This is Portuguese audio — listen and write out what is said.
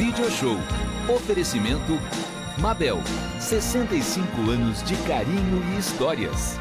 Video Show. Oferecimento Mabel. 65 anos de carinho e histórias.